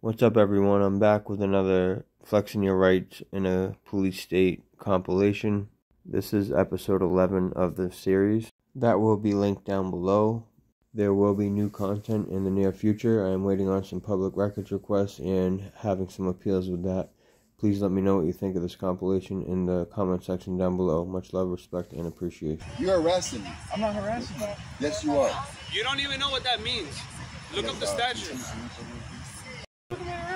What's up, everyone? I'm back with another Flexing Your Rights in a Police State compilation. This is episode 11 of the series. That will be linked down below. There will be new content in the near future. I am waiting on some public records requests and having some appeals with that. Please let me know what you think of this compilation in the comment section down below. Much love, respect, and appreciation. You're harassing me. I'm not harassing you. Yes, you are. You don't even know what that means. Look up the uh, statute.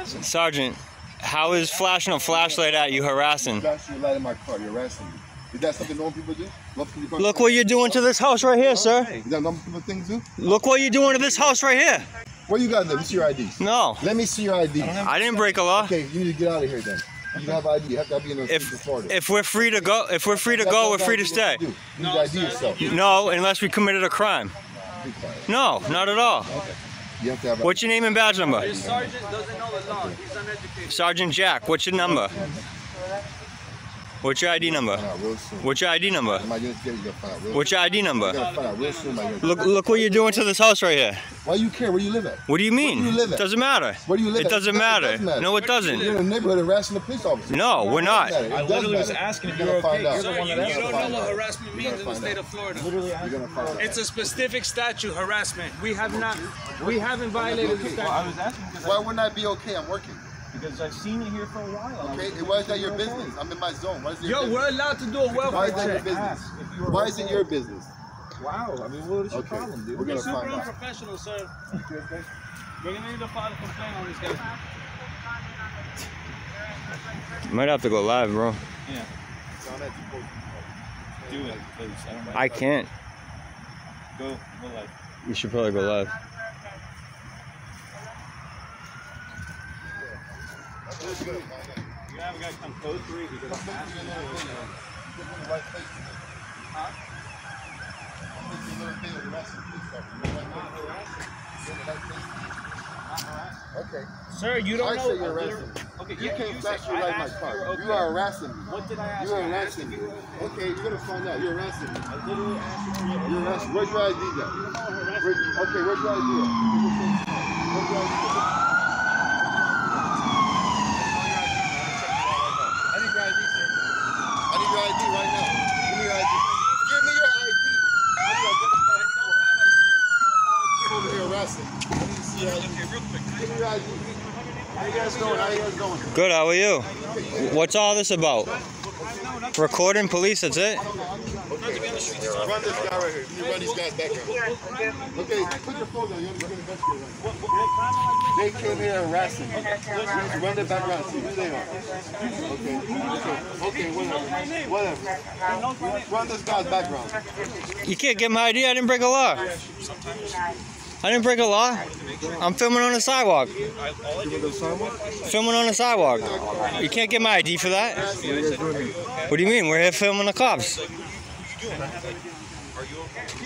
Sergeant, how is flashing a flashlight at you harassing? Flash your light in my car. You're harassing me. Is that something normal people do? Look what you're doing to this house right here, sir. Is that normal people things do? Look what you're doing to this house right here. Where you got? Let me see your ID. No, Let me see your ID. I didn't break a law. Okay, you need to get out of here then. You have ID. You have to be in of If Florida. if we're free to go, if we're free to That's go, we're free to stay. You need to ID yourself. No, unless we committed a crime. No, not at all. You have to have. What's your name and badge number? Your sergeant doesn't know the law. He's uneducated. Sergeant Jack. What's your number? What's your ID number? Find out real soon. What's your ID number? My unit's getting you gonna find out real. What's your ID number? gotta find out real soon. My unit. Look, look what you're doing to this house right here. Why do you care? Where you live at? What do you mean? do you live at? Doesn't matter. Where do you live It doesn't matter. does matter. No, it doesn't. You're in the neighborhood harassing the police officer. No, we're not. I literally was asking if You're were gonna okay. find out. You're Sir, you, you don't know what harassment means in the state of Florida. Literally You're gonna find out. It's a specific statute, harassment. We have not, we haven't violated the statute. was asking because, Why wouldn't I be okay? I'm working. Because I've seen it here for a while. and I Okay, was- and why is that your business? I'm in my zone. Why is it your Yo, business? we're allowed to do a welfare Why is that your business? You Why is it your business? Wow. I mean, what is your Okay, problem, dude? we're You're gonna super find out. unprofessional, sir. We're gonna need to file a complaint on this guy. Might have to go live, bro. Yeah. Do it, please. I don't mind. I can't. Go, go like. You should probably go live. You have a guy come code three. He goes, Okay. Sir, you don't I know. say you're harassing. Okay, You yeah, can't you flash your I light my car. if you were You okay. are harassing me. What did I ask You're you? Harassing me. you okay. Okay, you're gonna find out. You're harassing me. I literally asked you. if you were You're okay. harassing. Where's your ID at? Where, okay, where's your ID at? Where's your ID? I need your ID, sir. I need your ID right now. Give me your ID. Give me your ID. I need to identify who you are. You're over here harassing. I need to see your ID. Give me your ID. How you guys doing? How you guys doing? Good, how are you? What's all this about? Recording police, that's it? Back They came here harassing me. Run their background. See who they are. Okay. Okay. Okay. Whatever. Whatever. Run this guy's background. You can't get my ID, I didn't break a law. I didn't break a law. I'm filming on the sidewalk. Filming on the sidewalk. You can't get my ID for that. What do you mean? We're here filming the cops.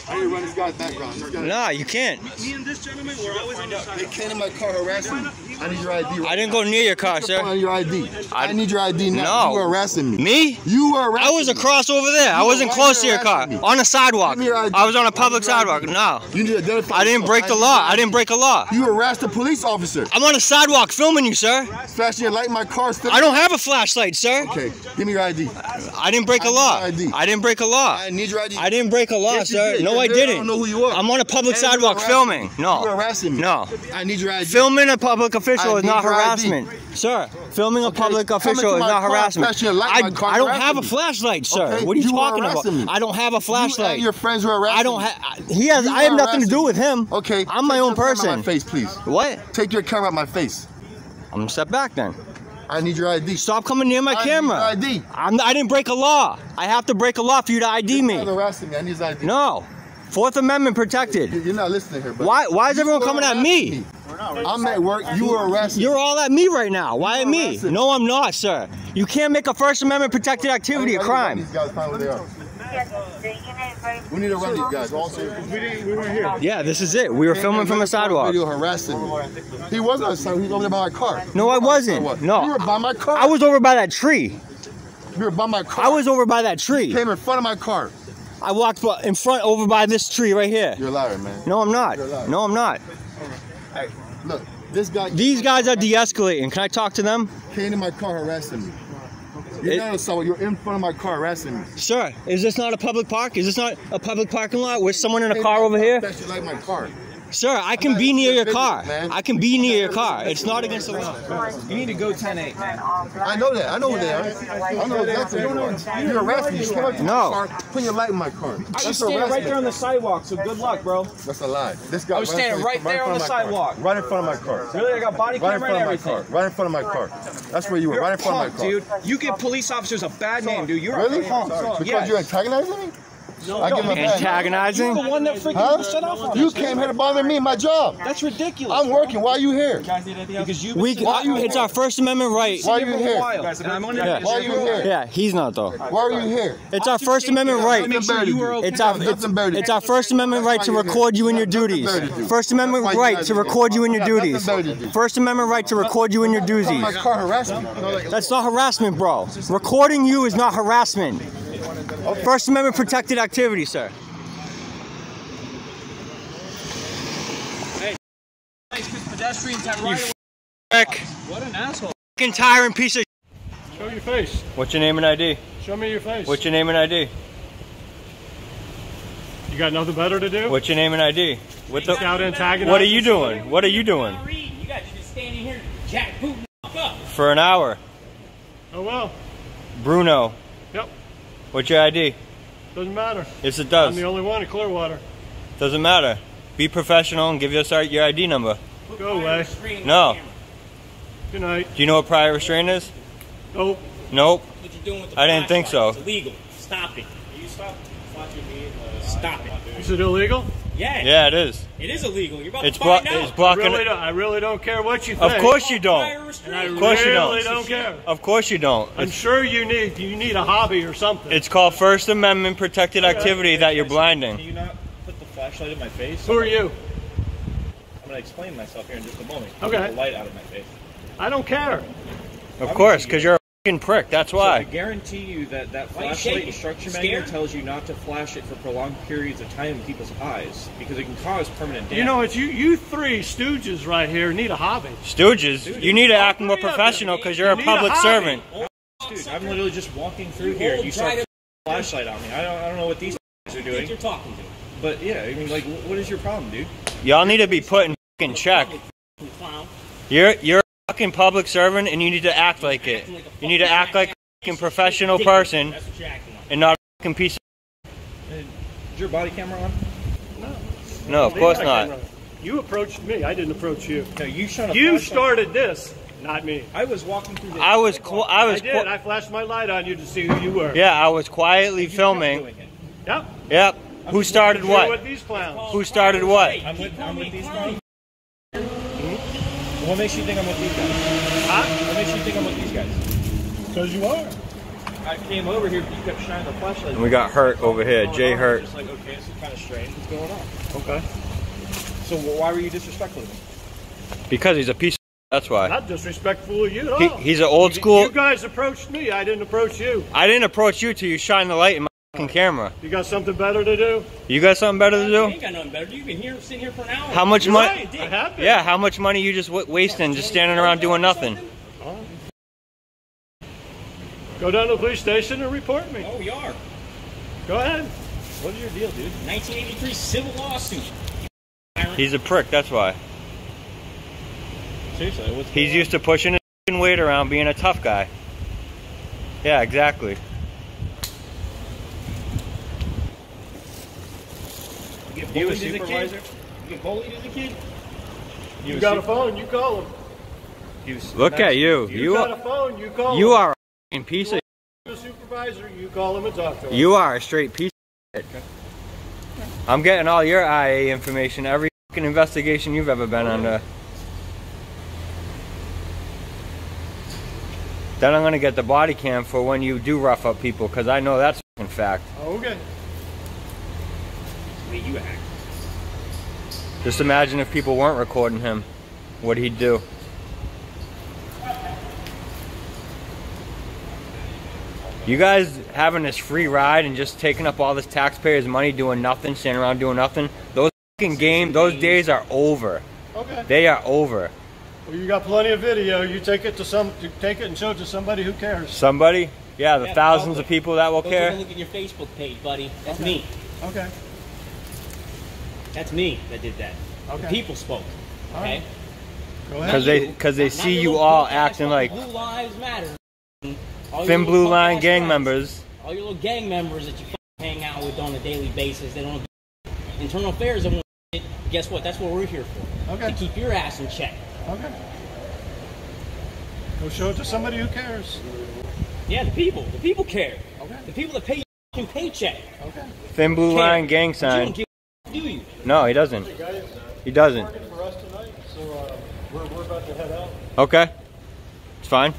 I need to run this guy's background. This guy- Nah, you can't. Me and this gentleman, we're always on the side. They came in my car harassing me. I need your ID. Right I didn't go near your car, Put your phone sir. on your ID. I, I- need your ID now. No. You were harassing me. Me? You were harassing I was me. across over there. I wasn't close to your car. me? On the sidewalk. Give me your ID. I was on a public Give me your sidewalk. No. You need to identify. I didn't break the law. I didn't break a law. You harassed a police officer. I'm on a sidewalk filming you, sir. Flashing your light in my car. Still. I don't have a flashlight, sir. Okay, give me your ID. I didn't break I a need law. ID. I didn't break a law. I need your ID. I didn't break a law, Yes, sir. did. No, I didn't. don't know who you are. I'm on a public And sidewalk filming. No. You're harassing me. No. I need your ID. Filming a public official is not harassment. Sir, filming a Okay, public official is not harassment. I, I don't have a flashlight, sir. Okay, What are you, you talking about? me. I don't have a You flashlight. and your friends were harassing I don't have. He has. You I have nothing to do with him. Okay. I'm my own your camera out person. my face, please. What? Take your camera out my face. I'm gonna step back then. I need your ID. Stop coming near my I camera. Need your ID. I'm, I didn't break a law. I have to break a law for you to ID You're me. harassing me. I need his ID. No. Fourth Amendment protected. You're not listening here, but Why? Why is You everyone coming at harassing me? I'm at work. You were arrested. You're all at me right now. Why You at me? harassing. No, I'm not, sir. You can't make a First Amendment protected activity a crime. These guys find where they are. We need to run these guys. Also, Yeah, this is it. We were filming from a sidewalk. Video harassing me. He was on the sidewalk. He was over there by my car. No, I wasn't. What? No. You were by my car. I was over by that tree. You were by my car. I was over by that tree. Came in front of my car. I walked in front over by this tree right here. You're a liar, man. No, I'm not. You're a liar. No, I'm not. Hey, look, This guy These guys are de-escalating. Can I talk to them? came in my car harassing me. You're It- not assault. You're in front of my car harassing me. Sir, is this not a public park? Is this not a public parking lot with someone in a car over here? That shit like my car. Sir, I can be near your car. I can be near your car. It's not against the law. You need to go 10-8, man. I know that. I know who they. I know exactly you are. You're harassing me. You came up to No. my car, your light in my car. I was standing right there on the sidewalk, so good luck, bro. That's a lie. This guy I was standing right there on the front of my car. sidewalk. Right in front of my car. Really? I got body Right in camera front and of my everything. car. Right in front of my car. That's where you were. Right in front of my car. dude. You give police officers a bad name, dude. You're Really? a punk. Because you're antagonizing me? I give him a bad. Antagonizing? You're the one that freaking Huh? set off on You us. came here to bother me, my job. That's ridiculous. I'm working. Why are you here? because you. We, Why you it's here? our First Amendment right. Why are you here? And I'm on Yeah. Why are you here? Yeah, he's not though. Why are you here? It's our First Amendment right. Make sure you were okay. It's our it's, it's our First Amendment right to record you in your duties. First Amendment That's why you right to record you in your duties. Nothing better to do. First Amendment right to record you in your duties. My car harassing me. That's not harassment, bro. Recording you is not harassment. First Amendment protected activity, sir. Hey, pedestrians have right Heck, What an asshole. fucking tyrant piece of. Show your face. What's your name and ID? Show me your face. What's your name and ID? you got nothing better to do? What's your name and ID? What the? Out antagonizing What are you doing? What are you doing? You guys just standing here jackbooting the up. For an hour, Oh well. Bruno. Yep. What's your ID? Doesn't matter. Yes, it does. I'm the only one in Clearwater. Doesn't matter. Be professional and give us our, your ID number. Go away. No. Good night. Do you know what prior restraint is? Nope. Nope. What you doing with the I didn't think flashlight? so. It's illegal. Stop it. You stop. Stop it. Is it illegal? Yeah. Yeah, it is. It is illegal. You're about It's to find blo- out. it's I blocking. really don't. I really don't care what you think. Of course you don't. And I of course really you don't. don't care. Of course you don't. I'm It's, sure you need you need a hobby or something. it's called First Amendment protected activity that you're blinding. Can blinding. you not put the flashlight in my face? Who are you? I'm gonna explain myself here in just a moment. Okay. Get the light out of my face. I don't care. Of course, because you're a fucking prick. That's So I guarantee you that that flashlight shaking? instruction Scared? manual tells you not to flash it for prolonged periods of time in people's eyes because it can cause permanent damage. You know, it's you. You three stooges right here need a hobby. Stooges, you need to act more three of them. professional because you're a You need public a hobby. servant. dude, I'm literally just walking through here. You start a flashlight on me. I don't, I don't know what these are Think doing, you're talking to. but yeah, I mean, like, what is your problem, dude? Y'all need to be put in check. You clown. You're you're a fucking public servant and you need to act like it. You need to act like a fucking professional person That's what you're acting like. and not a fucking piece Is your body camera on? of. No, of course not. You approached me. I didn't approach you. No, you shone You flashlight- started this, not me. I was walking through the. I was qu- I I did. I flashed my light on you to see who you were. yeah, I was quietly You filming. doing it. Yep. Yep. Who started what? with these clowns. Who started what? I'm with, I'm with these guys. What makes you think I'm with these guys? Huh? What makes you think I'm with these guys? Because you are. I came over here, but you kept shining the flashlight. And we got Hurt over here, Jay Hurt. Just like, okay, this is kind of strange. What's going on? Okay. So wh- why were you disrespectful to me? Because he's a piece of that's why. Not disrespectful of you at all. He, he's an old school. You guys approached me. I didn't approach you. I didn't approach you till you shine the light in my fucking camera. You got something better to do? You got something better to You do? ain't got nothing better. You've been here, sitting here for an hour. How much money? right. I have been. Yeah, how much money you just w- wasting just standing around doing nothing? Go down to the police station and report me. Oh, we are. Go ahead. What is your deal, dude? 1983 civil lawsuit. He's a prick, that's why. Seriously, what's He's going used to pushing his weight around being a tough guy. Yeah, exactly. On? You get You a bullied as a kid? supervisor? You get bullied as a kid? You got a phone, you call him. Look at you. You, You got a phone, you call you him. are a piece of You're a supervisor, you call him and talk to him. you are a straight piece of shit. I'm getting all your IA information, every fucking investigation you've ever been under. Then I'm gonna get the body cam for when you do rough up people, because I know that's fucking fact. Okay. The way you act. Just imagine if people weren't recording him, what he'd do. You guys having this free ride and just taking up all this taxpayers' money doing nothing, standing around doing nothing, those fucking game, those days are over. Okay. They are over. Well, you got plenty of video. You take it to some, you take it and show it to somebody who cares. Somebody? Yeah, the Yeah, thousands of people that will Go take a care. look at your Facebook page, buddy. That's me. Okay. That's me that did that. The people spoke. Okay. right. Go Because they, because they Not see you all acting like Blue Lives Matter. All your thin little blue line gang friends. members. All your little gang members that you hang out with on a daily basis. They don't. Internal affairs. Don't shit. Guess what? That's what we're here for. Okay. To keep your ass in check. Okay. Go show it to somebody who cares. Yeah, the people. The people care. Okay. The people that pay your paycheck. Okay. Thin blue care. line gang But you don't sign. Give a do you? No, he doesn't. He doesn't. For us tonight, so uh, we're, we're about to head out. Okay. It's fine.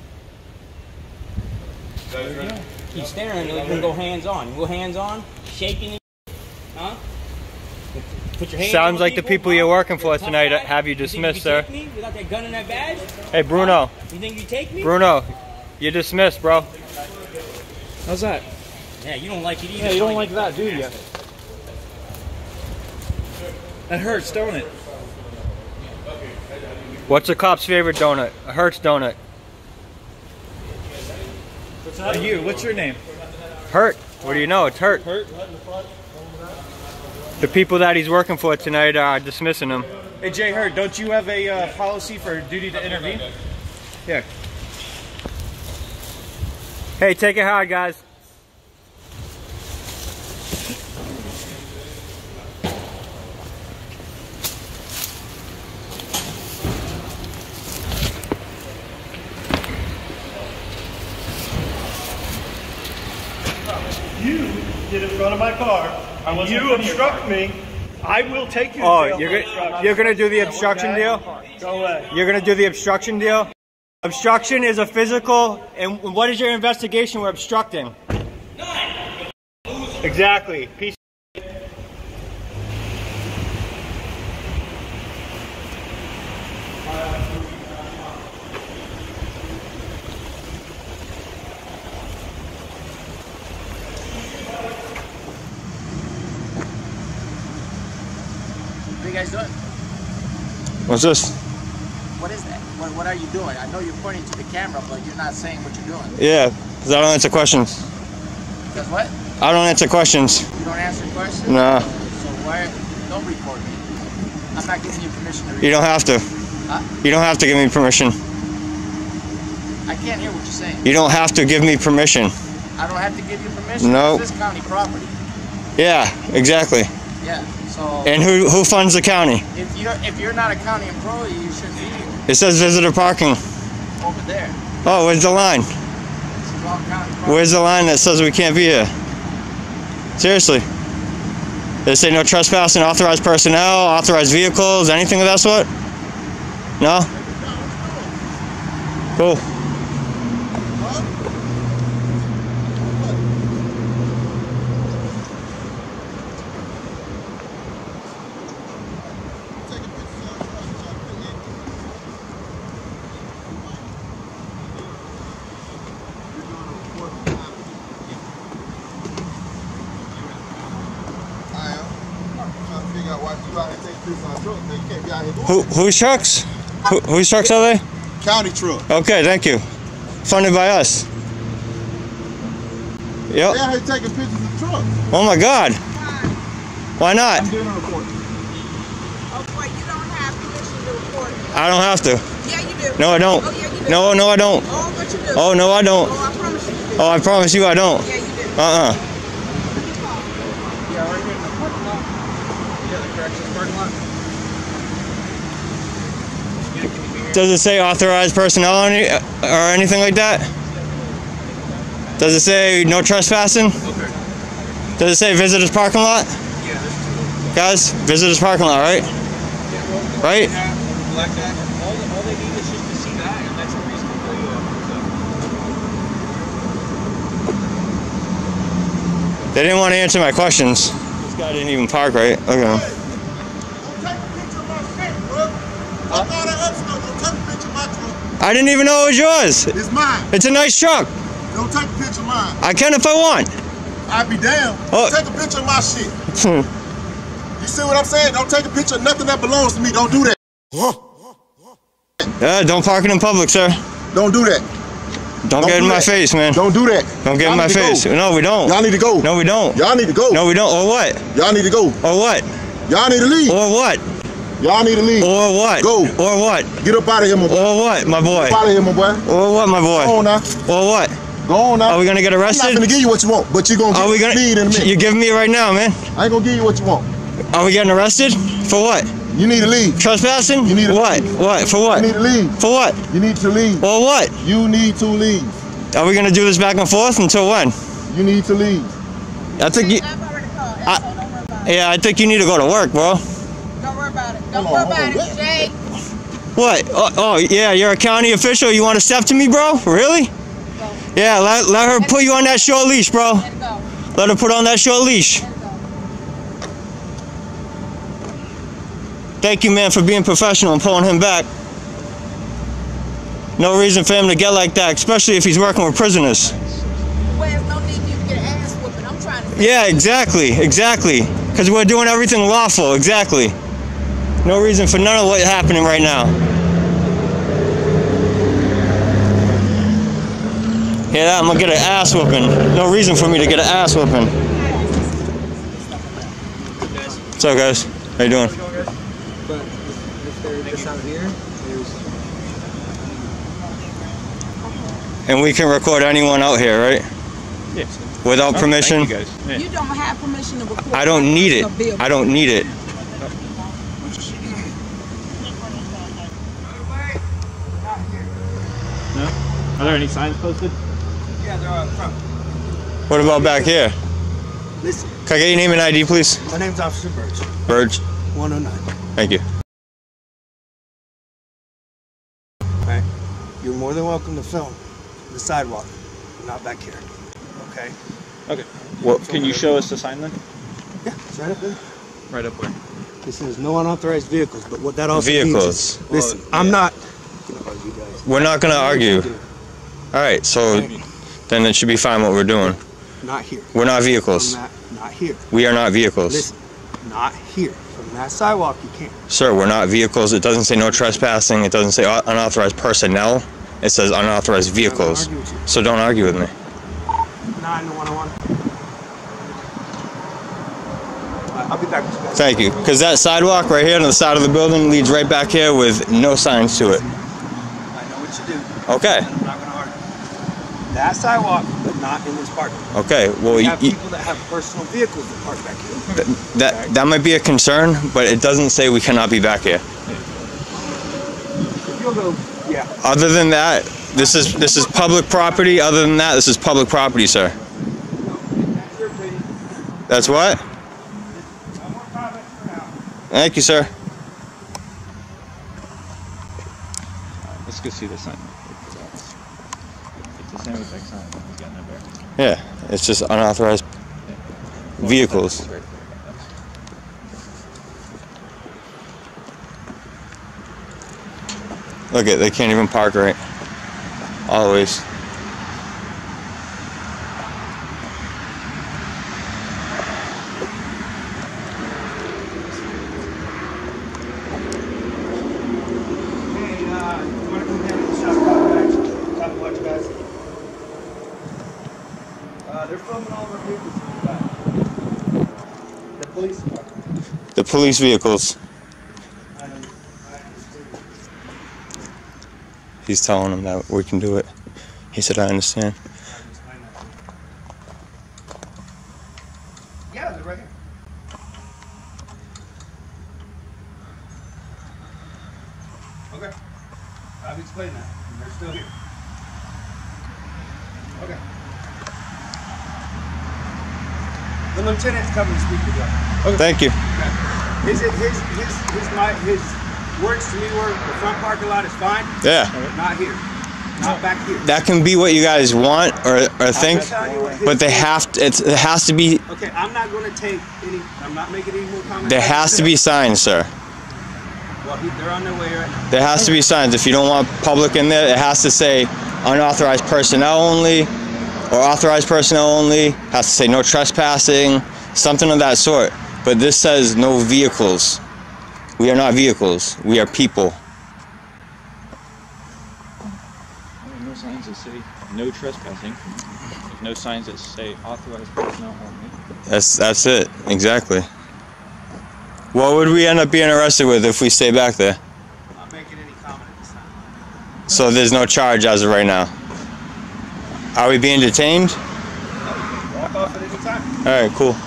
Keep staring at me like you can go hands on. You go hands on, shaking it, huh? Put your hands Sounds on like the people you're working for You're tonight guy? have you dismissed, you sir. Take me without that gun and that badge? Hey, Bruno. You think you take me? Bruno, you're dismissed, bro. How's that? Yeah, you don't like it either. Yeah, you don't like that, do you? That hurts, don't it? What's a cop's favorite donut? A Hertz donut. And you, what's your name? Hurt. What do you know? It's hurt. Hurt. The people that he's working for tonight are dismissing him. Hey, Jay Hurt, don't you have a uh, policy for duty to intervene? Yeah. Hey, take it hard, guys. You get in front of my car. wasn't in You front of obstruct me. I will take you. to Oh, jail you're gonna you're gonna do the obstruction deal? Go away. You're gonna do the obstruction deal? Obstruction is a physical, and what is your investigation? We're obstructing. Exactly. Piece. Guys doing? What's this? What is that? What, what are you doing? I know you're pointing to the camera, but you're not saying what you're doing. Yeah, because I don't answer questions. Because what? I don't answer questions. You don't answer questions? Nah, So why? Don't record me. I'm not giving you permission to report. you don't have to. Huh? You don't have to give me permission. I can't hear what you're saying. You don't have to give me permission. I don't have to give you permission. No. This is county property. Yeah, exactly. Yeah. So And who who funds the county? if you're if you're not a county employee, you shouldn't be here. It says visitor parking. over there. Oh, where's the line? This all county. Where's the line that says we can't be here? Seriously. They say no trespassing, authorized personnel, authorized vehicles, anything of that sort? No? Cool. Who, whose trucks? Who, whose trucks are they? County truck. Okay, thank you. Funded by us. They Yep. out here taking pictures of trucks. Oh my God. Why not? I'm doing a report. Oh boy, you don't have permission to record it. I don't have to. Yeah, you do. No, I don't. Oh, yeah, you do. No, no, I don't. Oh, but you do. Oh, no, I don't. Oh, I promise you. you do. Oh, I promise you I don't. Yeah, you do. Uh-uh. Yeah, right here in the parking lot. Yeah, the corrections parking lot. Does it say authorized personnel or any- or anything like that? Does it say no trespassing? Does it say visitors parking lot? Guys, visitors parking lot, right? Right? They didn't want to answer my questions. This guy didn't even park right. Him. Don't take a picture of my shit, bro. Fuck all that other stuff. Don't take a picture of my truck. I didn't even know it was yours. It's mine. It's a nice truck. Don't take a picture of mine. I can if I want. I'd be damned. Oh. Take a picture of my shit. You see what I'm saying? Don't take a picture of nothing that belongs to me. Don't do that. Uh, don't park it in public, sir. Don't do that. Don't, Don't get in do my that. face, man. Don't do that. Don't get in my to go. face. No, we don't. Y'all need to go. No, we don't. Y'all need to go. No, we don't. Or what? Y'all need to go. Or what? Y'all need to leave. Or what? Y'all need to leave. Or what? Go. Or what? Get up out of here, my boy. Or what, my boy? Get up out of here, my boy. Or what, my boy? Go on now. Or what? Go on now. Are we gonna get arrested? I'm not gonna give you what you want, but you're gonna Are we get gonna? lead in a minute. You're giving me it right now, man. I ain't gonna give you what you want. Are we getting arrested? For what? You need to leave. Trespassing? You need to what? leave. What? For what? You need to leave. For what? You need to leave. Or what? You need to leave. Are we gonna do this back and forth until when? You need to leave. I think you. I've already called. I- Asshole, don't worry about it. Yeah, I think you need to go to work, bro. Don't worry about it. Don't Hold about it, Jake. What? Oh, oh, yeah, you're a county official. You want to step to me, bro? Really? Yeah, let, let her put you on that short leash, bro. Let go. Let her put on that short leash. Let it go. Thank you, man, for being professional and pulling him back. No reason for him to get like that, especially if he's working with prisoners. Well, no need you to get ass whooping. I'm trying to. Yeah, exactly, exactly. Because we're doing everything lawful, exactly. No reason for none of what's happening right now. Yeah, I'm gonna get an ass whooping. No reason for me to get an ass whooping. What's up, guys? How you doing? But if they're this out here, And we can record anyone out here, right? Yes. Without permission? Thank you guys. Yeah. You don't have permission to record. I don't need it. I don't need it. Are there any signs posted? yeah, they're out front. What about back here? Listen, Can I get your name and ID, please? my name's Officer Birch, Burge. 109. Thank you. Right? You're more than welcome to film the sidewalk, not back here. Okay? Okay. Well, Can you show us the sign then? Yeah, it's right up there. Right up where? It says no unauthorized vehicles, but what that also means Vehicles. is, listen, I'm not. We're not gonna argue. All right, so then it should be fine what we're doing. Not here. We're not vehicles. not here. We are not vehicles. Listen, not here. From that sidewalk, you can't. Sir, we're not vehicles. It doesn't say no trespassing. It doesn't say unauthorized personnel. It says unauthorized vehicles. argue with you. So don't argue with me. The 101. Alright, I'll be back with you guys. Thank you. Because that sidewalk right here on the side of the building leads right back here with no signs to it. I know what you do. Okay. I'm not gonna argue. That sidewalk, but not in this park. Okay. Well, We you, have you, people that have personal vehicles that park back here. th- that that might be a concern, but it doesn't say we cannot be back here. If you'll go, yeah. Other than that, this is this is public property. Other than that, this is public property, sir. That's your opinion. That's what? No more comments for now. Thank you, sir. Let's go see the sign. It's the same exact sign we got there. Yeah, it's just unauthorized vehicles. Right. Look at they can't even park right. Always. Hey, uh, you wanna come down to the shop? Back. Top watch, guys. Uh, they're the police. The police vehicles. He's telling them that we can do it. He said, I understand. I know. Yeah, they're right here. Okay. I've explained that. and They're still here. Okay. The lieutenant's coming to speak with you. Thank you. His, his, his, his, my, his words to me were the front parking lot is fine, Yeah. not here, not back here. That can be what you guys want or, or think, telling you what his- but they have to, it's, it has to be Okay, I'm not going to take any. I'm not making any more comments. there has to be signs, sir. Well, he, they're on their way right now. There has to be signs. If you don't want public in there, it has to say unauthorized personnel only or authorized personnel only. Has to say no trespassing, something of that sort. But this says no vehicles. We are not vehicles. We are people. no signs that say no trespassing. There's no signs that say authorized personnel only. That's that's it. Exactly. What would we end up being arrested with if we stay back there? Not making any comment at this time. So there's no charge as of right now. Are we being detained? Walk off at any time. All right, cool.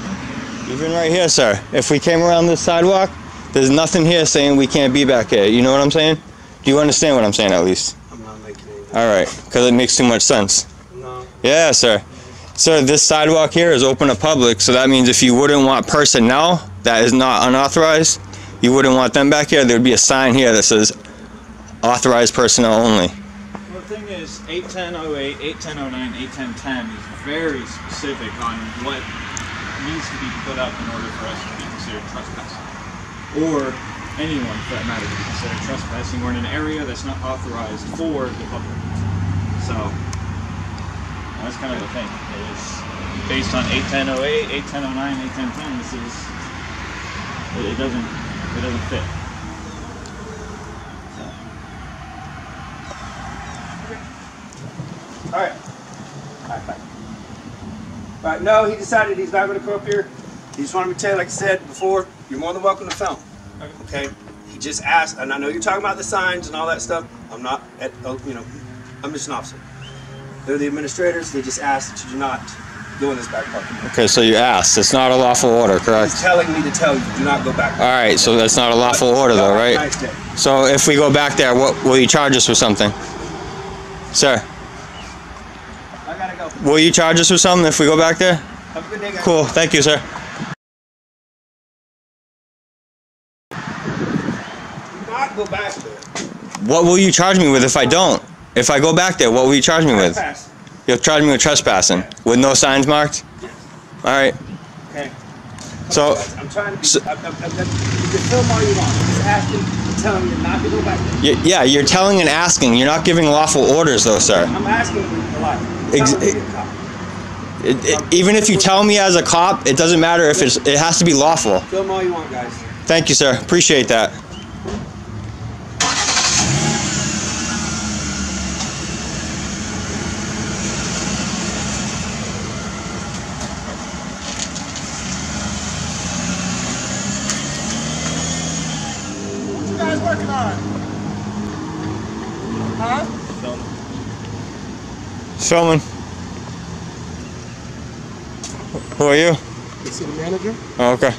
Even right here, sir. If we came around this sidewalk, there's nothing here saying we can't be back here. You know what I'm saying? Do you understand what I'm saying at least? I'm not making any. All right, because it makes too much sense. No. Yeah, sir. Sir, this sidewalk here is open to public, so that means if you wouldn't want personnel that is not unauthorized, you wouldn't want them back here, there would be a sign here that says authorized personnel only. Well, the thing is, 81008, 81009, 81010 is very specific on what needs to be put up in order for us to be considered trespassing. Or anyone, for that matter, to be considered trespassing. We're in an area that's not authorized for the public. So, that's kind of the thing. It's based on 81008, 81009, 81010. This is, it, it doesn't, it doesn't fit. All right. All right, bye. Right, no, he decided he's not going to come up here. He just wanted me to tell you, like I said before, you're more than welcome to film. Okay? He just asked, and I know you're talking about the signs and all that stuff. I'm not, at, oh, you know, I'm just an officer. They're the administrators. They just asked that you do not go in this back parking lot. Okay, so you asked. It's not a lawful order, correct? He's telling me to tell you, do not go back. All right, so that's not a lawful order, though, right? Nice. So if we go back there, what will you charge us with something, sir? I gotta go. Will you charge us with something if we go back there? Have a good day, guys. Cool. Thank you, sir. Not go back there. What will you charge me with if I don't? If I go back there, what will you charge me with? Trespass. You'll charge me with trespassing with no signs marked. Yes. All right. Okay. So I'm trying to. Be, I'm, I'm, I'm, you can film all you want. I'm just asking, telling you not to go back there. yeah, you're telling and asking. You're not giving lawful orders, though, sir. I'm asking you a lot. Ex- Telling you to cop. It, it, even if you tell me as a cop, it doesn't matter if it's. It has to be lawful. Film all you want, guys. Thank you, sir. Appreciate that. What you guys working on? Huh? Filming. Who are you? The city manager? Oh, okay.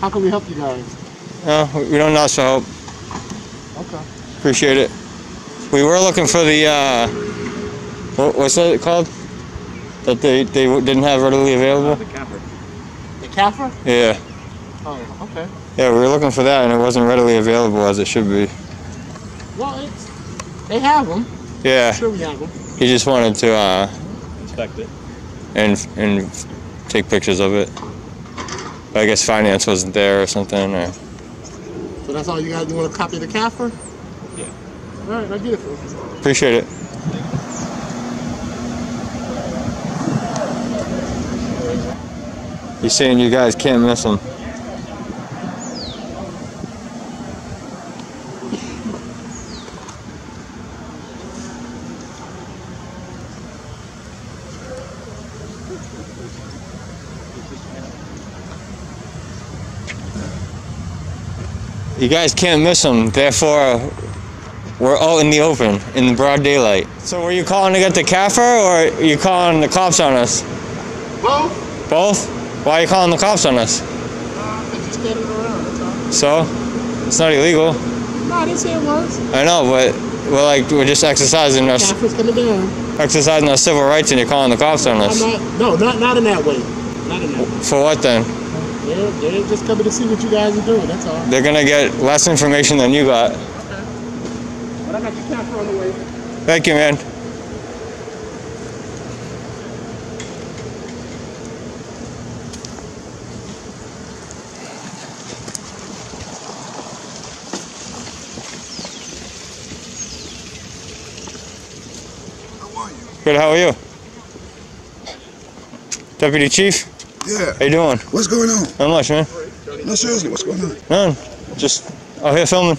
How can we help you guys? No, we don't ask for help. Okay. Appreciate it. We were looking for the, uh, what, what's that called? That they, they didn't have readily available? The CAFR? Yeah. Oh, okay. Yeah, we were looking for that and it wasn't readily available as it should be. Well, it's, they have them. Yeah. Sure we have them. He just wanted to, uh, Inspect it. and, and take pictures of it. But I guess finance wasn't there or something, or, So that's all you guys, you want a copy of the CAFR? Yeah. All right, I'll get it for you. appreciate it. He's saying you guys can't miss him. You guys can't miss them. therefore we're out in the open, in the broad daylight. So were you calling to get the CAFR or are you calling the cops on us? Both? Both? Why are you calling the cops on us? Uh, they're just standing around, that's all. So? It's not illegal. No, I didn't say it was. I know, but we're like, we're just exercising our, CAFR's coming down. exercising our civil rights and you're calling the cops on I'm us. not, no, not, not in that way. Not in that way. For what then? They're, they're just coming to see what you guys are doing, that's all. They're gonna get less information than you got. Okay. But I got your CAFR on the way. Thank you, man. Good, how are you? Deputy Chief? Yeah. How you doing? What's going on? Not much, man. No, seriously, what's going on? None. Just out here filming.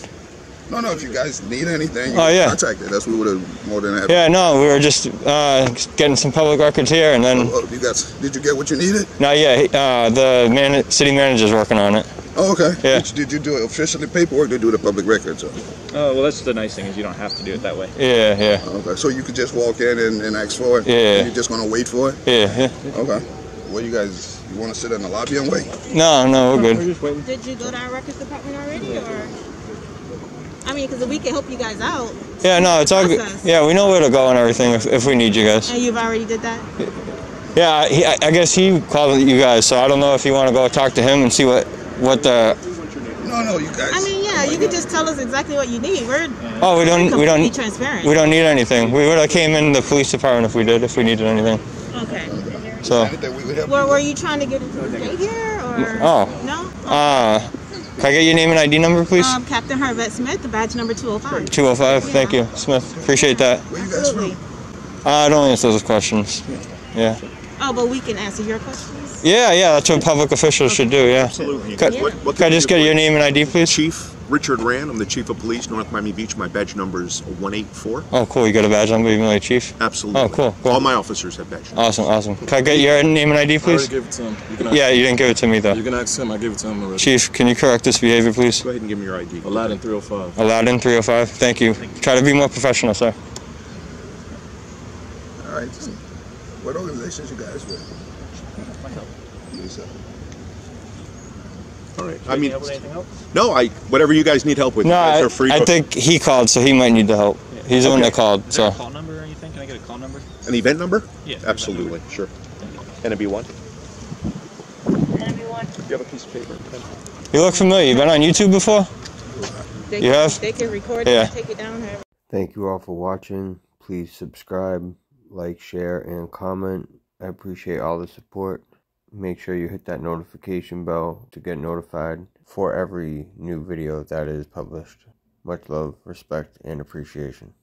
No, no. If you guys need anything, you Oh, can yeah. contact us. We would have more than happy. Yeah, no, we were just uh, getting some public records here, and then Oh, you guys, did you get what you needed? No, yeah, Uh, the man, city manager's working on it. Oh, okay. Yeah. Did, you- did you do it officially paperwork to do the public records? Or? Oh, well, that's the nice thing is you don't have to do it that way. Yeah, yeah, Okay. So you could just walk in and, and ask for it. Yeah. And you're just gonna wait for it. yeah, yeah. Okay. Well, you guys, you want to sit in the lobby and wait? No, no, we're good. just waiting. Did you go to our records department already, or? I mean, because we can help you guys out, Yeah, no, it's all good. Yeah, we know where to go and everything if, if we need you guys. and you've already did that. Yeah, he, I I guess he called you guys, so I don't know if you want to go talk to him and see what what the. No, no, you guys. I mean, yeah, you could just tell us exactly what you need. We're Oh, we don't, we completely don't, transparent. we don't need anything. We would have came in the police department if we did, if we needed anything. Okay. So, Anything we would help Were, you were you trying to get into the state here, or Oh. no? uh, can I get your name and ID number, please? Um, Captain Hervet Smith, badge number 205. 205. Thank you, Smith. Appreciate that. Where you guys from? Absolutely. Uh, don't answer those questions. Yeah. Oh, but we can answer your questions. Yeah, yeah, that's what public officials should do, yeah. Absolutely. Could, What- what could I just get for your name and ID, please? Chief Richard Rand. I'm the chief of police, North Miami Beach. My badge number is 184. Oh, cool. You got a badge number, even though you're chief? Absolutely. Oh, cool, cool. All my officers have badge numbers. Awesome, awesome. Can I get your name and ID, please? already gave it to him. You can Yeah, you didn't give it to me, though. You can ask him. I gave it to him already. Chief, can you correct this behavior, please? Go ahead and give me your ID. Aladdin 305. Aladdin 305. Thank you. Try to be more professional, sir. All right. What organizations you guys with? Yes, sir. All right. I mean, no, I whatever you guys need help with, No, you guys I, are free. I think he called, so he might need the help. He's the one that called, Is there so. a call number or anything? Can I get a call number? an event number. Yeah. Absolutely. Sure. Can it be one? Do you have a piece of paper? You look familiar. You've been on YouTube before? They You can, have? They can record Yeah. it and take it down. however- Thank you all for watching. Please subscribe, like, share, and comment. I appreciate all the support. Make sure you hit that notification bell to get notified for every new video that is published. Much love, respect, and appreciation.